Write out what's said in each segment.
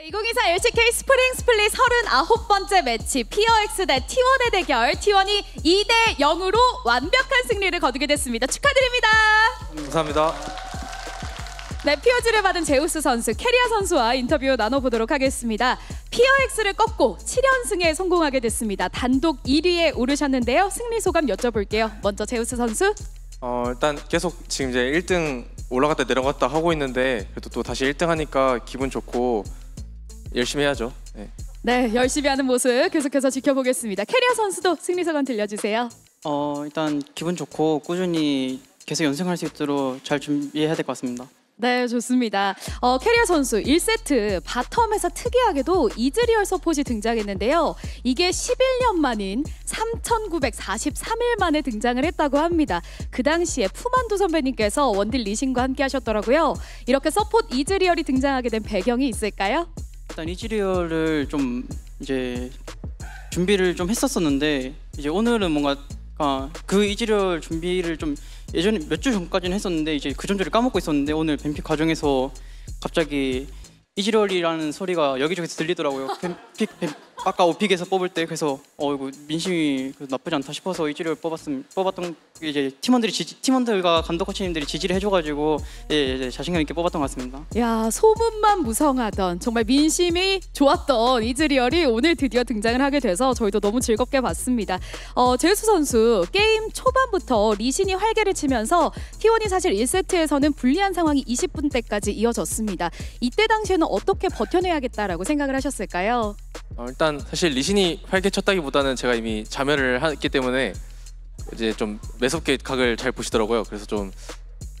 2024 LCK 스프링 스플릿 39번째 매치 피어엑스 대 T1의 대결 T1이 2대 0으로 완벽한 승리를 거두게 됐습니다. 축하드립니다. 감사합니다. 네, POG를 받은 제우스 선수, 케리아 선수와 인터뷰 나눠보도록 하겠습니다. 피어엑스를 꺾고 7연승에 성공하게 됐습니다. 단독 1위에 오르셨는데요. 승리 소감 여쭤볼게요. 먼저 제우스 선수. 어, 일단 계속 지금 이제 1등 올라갔다 내려갔다 하고 있는데 그래도 또 다시 1등 하니까 기분 좋고 열심히 해야죠. 네. 네, 열심히 하는 모습 계속해서 지켜보겠습니다. 케리아 선수도 승리 소감 들려주세요. 어 일단 기분 좋고 꾸준히 계속 연승할 수 있도록 잘 준비해야 될 것 같습니다. 네, 좋습니다. 어, 케리아 선수 1세트 bottom에서 특이하게도 이즈리얼 서폿이 등장했는데요. 이게 11년 만인 3,943일 만에 등장을 했다고 합니다. 그 당시에 푸만두 선배님께서 원딜 리신과 함께 하셨더라고요. 이렇게 서폿 이즈리얼이 등장하게 된 배경이 있을까요? 일단 이즈리얼을 좀 이제 준비를 좀 했었었는데 이제 오늘은 뭔가 아, 그 이즈리얼 준비를 좀 예전에 몇 주 전까지는 했었는데 이제 그 존재를 까먹고 있었는데 오늘 ban pick 과정에서 갑자기 이즈리얼이라는 소리가 여기저기서 들리더라고요. ban pick ban, 아까 오pick에서 뽑을 때 그래서 어 이거 민심이 그 나쁘지 않다 싶어서 이즈리얼 뽑았음 뽑았던 이제 팀원들이 지지, 팀원들과 감독 코치님들이 지지를 해줘가지고 예, 이제 자신감 있게 뽑았던 것 같습니다. 야 소문만 무성하던 정말 민심이 좋았던 이즈리얼이 오늘 드디어 등장을 하게 돼서 저희도 너무 즐겁게 봤습니다. 어, 제우스 선수 게임 초반부터 리신이 활개를 치면서 T1이 사실 1세트에서는 불리한 상황이 20분 때까지 이어졌습니다. 이때 당시에는 어떻게 버텨내야겠다라고 생각을 하셨을까요? 어, 일단 사실 리신이 활개 쳤다기보다는 제가 이미 자멸을 했기 때문에 이제 좀 매섭게 각을 잘 보시더라고요. 그래서 좀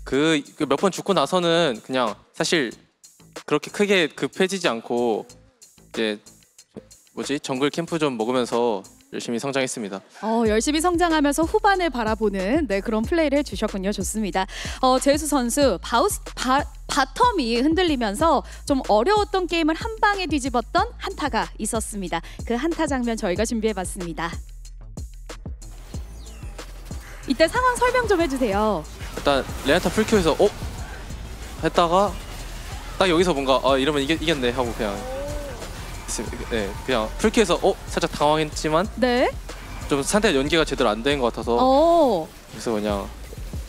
그 몇 번 죽고 나서는 그냥 사실 그렇게 크게 급해지지 않고 이제 뭐지 정글 캠프 좀 먹으면서 열심히 성장했습니다. 어, 열심히 성장하면서 후반을 바라보는 네, 그런 플레이를 해주셨군요. 좋습니다. 어, 제우스 선수 바우스, 바, bottom이 흔들리면서 좀 어려웠던 게임을 한 방에 뒤집었던 한타가 있었습니다. 그 한타 장면 저희가 준비해봤습니다. 이때 상황 설명 좀 해주세요. 일단 레나타 풀큐에서 어 했다가 딱 여기서 뭔가 아 이러면 이겼, 이겼네 하고 그냥 네 그냥 풀큐에서 어 살짝 당황했지만 네. 좀 상대 연계가 제대로 안 된 것 같아서 어, 그래서 그냥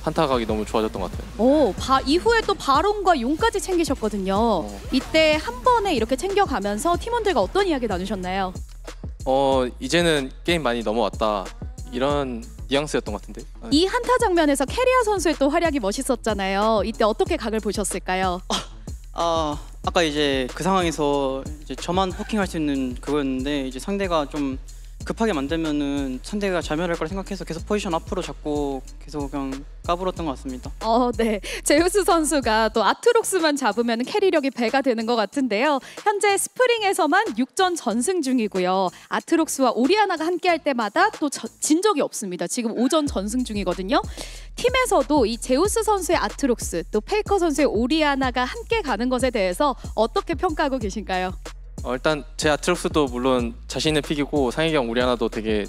한타 각이 너무 좋아졌던 것 같아요. 오, 바, 이후에 또 바론과 용까지 챙기셨거든요. 어. 이때 한 번에 이렇게 챙겨가면서 팀원들과 어떤 이야기 나누셨나요? 어 이제는 게임 많이 넘어왔다 이런 뉘앙스였던 것 같은데. 아, 이 한타 장면에서 케리아 선수의 또 활약이 멋있었잖아요. 이때 어떻게 각을 보셨을까요? 아 아까 이제 그 상황에서 이제 저만 poking할 수 있는 그거였는데 이제 상대가 좀 급하게 만들면은 상대가 자멸할 거라 생각해서 계속 포지션 앞으로 잡고 계속 그냥 까불었던 것 같습니다. 어, 네. 제우스 선수가 또 아트록스만 잡으면 캐리력이 배가 되는 것 같은데요. 현재 스프링에서만 6전 전승 중이고요. 아트록스와 오리아나가 함께할 때마다 또 진 적이 없습니다. 지금 5전 전승 중이거든요. 팀에서도 이 제우스 선수의 아트록스 또 페이커 선수의 오리아나가 함께 가는 것에 대해서 어떻게 평가하고 계신가요? 어, 일단 제 아트록스도 물론 자신 있는 pick이고 상혁이 형 오리아나도 되게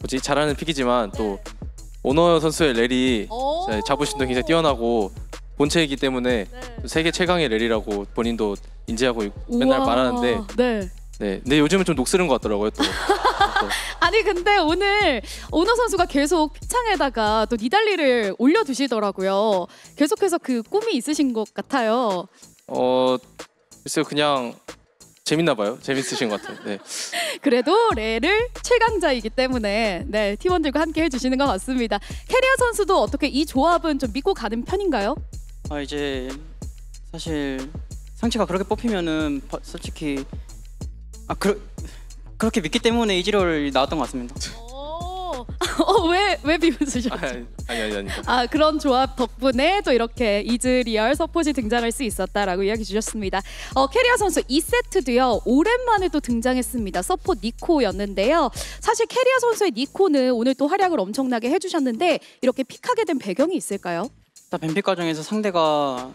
뭐지 잘하는 pick이지만 또 오너 선수의 오. 네, 자부심도 굉장히 뛰어나고 본체이기 때문에 세계 최강의 렐이라고 본인도 인지하고 있- 맨날 우와. 말하는데 네. 네 근데 요즘은 좀 녹슬은 것 같더라고요 또 그래서 아니 근데 오늘 오너 선수가 계속 피창에다가 또 니달리를 올려두시더라고요. 계속해서 그 꿈이 있으신 것 같아요. 어 글쎄요 그냥 재밌나 봐요 재밌으신 것 같아요 네. 그래도 레를 최강자이기 때문에 네 팀원들과 함께 해주시는 것 같습니다. 캐리어 선수도 어떻게 이 조합은 좀 믿고 가는 편인가요? 아 이제 사실 상체가 그렇게 뽑히면은 바- 솔직히 아 그, 그렇게 믿기 때문에 이즈리얼을 나왔던 것 같습니다. 어왜 왜 비웃으셨죠? 아, 아니 아니 아니 아 그런 조합 덕분에 또 이렇게 이즈리얼 서폿이 등장할 수 있었다라고 이야기 주셨습니다. 어 케리아 선수 2세트도요 오랜만에 또 등장했습니다. 서폿 니코였는데요. 사실 케리아 선수의 니코는 오늘 또 활약을 엄청나게 해주셨는데 이렇게 pick하게 된 배경이 있을까요? 일단 ban pick 과정에서 상대가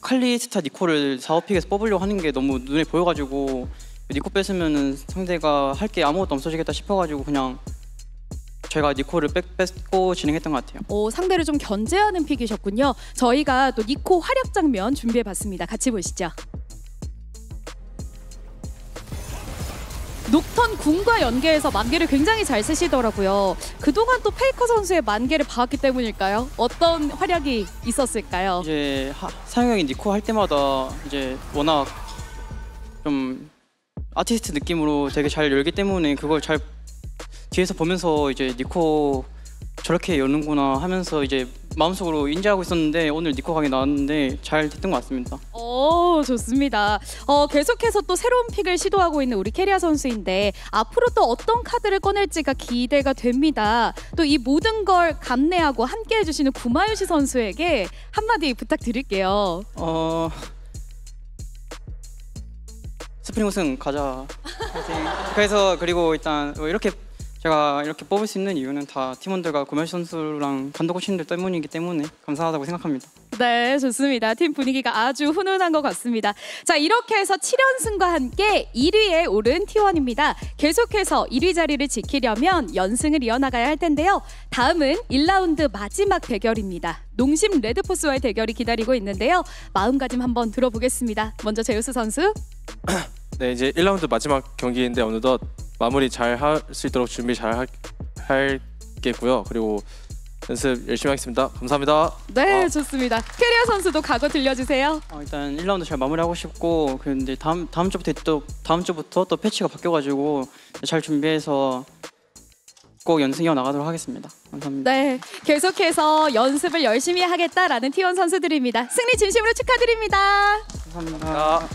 칼리스타 니코를 4, 5pick에서 뽑으려고 하는 게 너무 눈에 보여가지고 니코 뺏으면은 상대가 할 게 아무것도 없어지겠다 싶어가지고 그냥 제가 니코를 뺏, 뺏고 진행했던 것 같아요. 오, 상대를 좀 견제하는 pick이셨군요. 저희가 또 니코 활약 장면 준비해봤습니다. 같이 보시죠. 녹턴 궁과 연계해서 만개를 굉장히 잘 쓰시더라고요. 그동안 또 페이커 선수의 만개를 봤기 때문일까요? 어떤 활약이 있었을까요? 이제 상혁이 형이 니코 할 때마다 이제 워낙 좀 아티스트 느낌으로 되게 잘 열기 때문에 그걸 잘 뒤에서 보면서 이제 니코 저렇게 여는구나 하면서 이제 마음속으로 인지하고 있었는데 오늘 니코 각이 나왔는데 잘 됐던 것 같습니다. 오, 좋습니다. 어, 계속해서 또 새로운 pick을 시도하고 있는 우리 케리아 선수인데 앞으로 또 어떤 카드를 꺼낼지가 기대가 됩니다. 또 이 모든 걸 감내하고 함께 해주시는 구마유시 선수에게 한마디 부탁드릴게요. 어 스프링 우승 가자. 그래서 그리고 일단 뭐 이렇게 제가 이렇게 뽑을 수 있는 이유는 다 팀원들과 구마 선수랑 감독 코치님들 때문이기 때문에 감사하다고 생각합니다. 네, 좋습니다. 팀 분위기가 아주 훈훈한 것 같습니다. 자, 이렇게 해서 7연승과 함께 1위에 오른 T1입니다. 계속해서 1위 자리를 지키려면 연승을 이어나가야 할 텐데요. 다음은 1라운드 마지막 대결입니다. 농심 레드포스와의 대결이 기다리고 있는데요. 마음가짐 한번 들어보겠습니다. 먼저 제우스 선수. 네 이제 1라운드 마지막 경기인데 어느덧 마무리 잘 할 수 있도록 준비 잘 할, 할겠고요. 그리고 연습 열심히 하겠습니다. 감사합니다. 네, 어. 좋습니다. 캐리어 선수도 각오 들려주세요. 어, 일단 1라운드 잘 마무리하고 싶고 근데 다음 다음 주부터 또 다음 주부터 또 패치가 바뀌어가지고 잘 준비해서 꼭 연승 이어 나가도록 하겠습니다. 감사합니다. 네, 계속해서 연습을 열심히 하겠다라는 T1 선수들입니다. 승리 진심으로 축하드립니다. 감사합니다. 아.